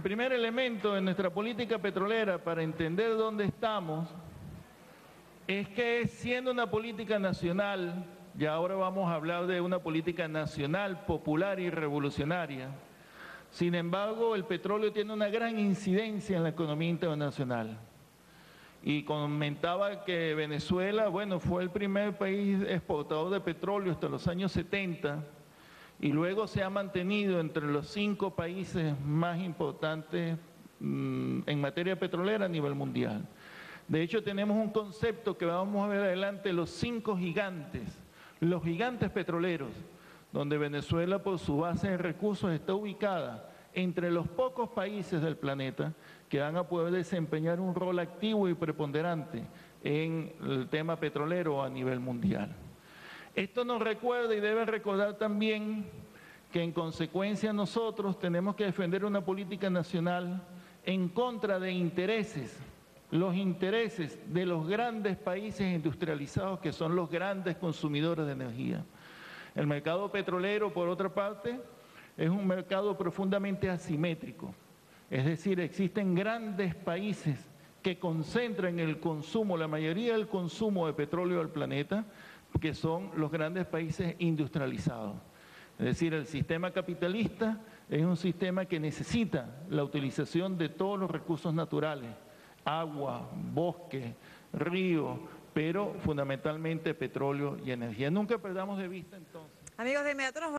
El primer elemento de nuestra política petrolera para entender dónde estamos es que siendo una política nacional, y ahora vamos a hablar de una política nacional, popular y revolucionaria, sin embargo el petróleo tiene una gran incidencia en la economía internacional. Y comentaba que Venezuela, bueno, fue el primer país exportador de petróleo hasta los años 70 y luego se ha mantenido entre los cinco países más importantes mm, en materia petrolera a nivel mundial. De hecho, tenemos un concepto que vamos a ver adelante, los cinco gigantes, los gigantes petroleros, donde Venezuela por su base de recursos está ubicada entre los pocos países del planeta que van a poder desempeñar un rol activo y preponderante en el tema petrolero a nivel mundial. Esto nos recuerda y debe recordar también que en consecuencia nosotros tenemos que defender una política nacional en contra de intereses, los intereses de los grandes países industrializados que son los grandes consumidores de energía. El mercado petrolero, por otra parte, es un mercado profundamente asimétrico. Es decir, existen grandes países que concentran el consumo, la mayoría del consumo de petróleo del planeta, que son los grandes países industrializados. Es decir, el sistema capitalista es un sistema que necesita la utilización de todos los recursos naturales, agua, bosque, río, pero fundamentalmente petróleo y energía. Nunca perdamos de vista entonces. Amigos de